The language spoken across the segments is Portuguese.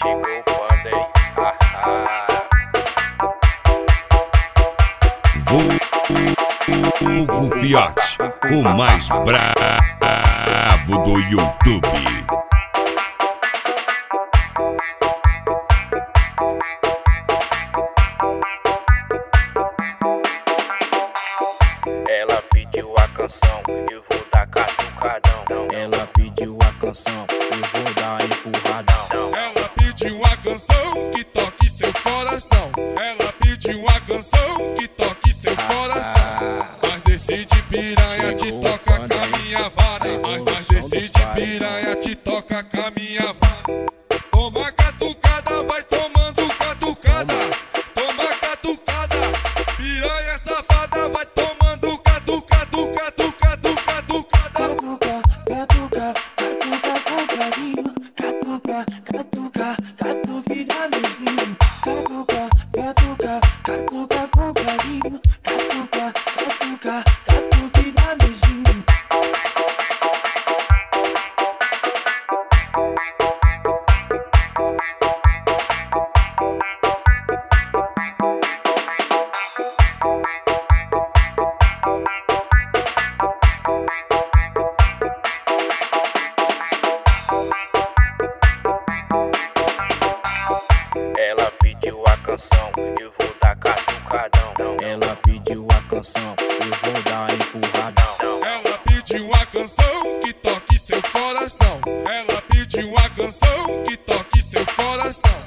chegou o panda, hein? Ah, ah. Vulgo Fiote, o mais bravo do YouTube. Ela pediu a canção, eu vou dar catucadão. Ela pediu a canção, eu vou dar empurradão. Canção que toque seu coração. Mas decide piranha, te toca com a minha vara. Mas, mas decide piranha, te toca com a minha vara. Toma catucada, vai tomando catucada. Toma catucada, piranha safada, vai tomando catucadu, catucadu, catucada. Catuca, catuca, catuca com carinho. Catuca, catuca. Catuca, catuca, catuca com carinho. Catuca, catuca, catuque dá beijinho. Ela pediu a canção, eu canção, eu vou dar empurradão. Ela pediu a canção que toque seu coração. Ela pediu a canção que toque seu coração.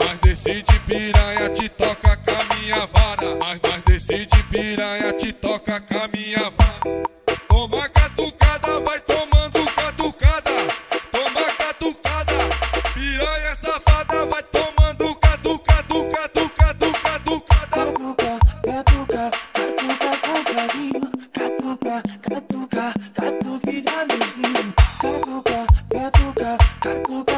Mas decide piranha, te toca com a minha vara. Mas, mas decide piranha, te toca com a minha vara. Toma catucada, vai tomando catuca, catuca, catuque da mesmo. Catuca, catuca, catuca.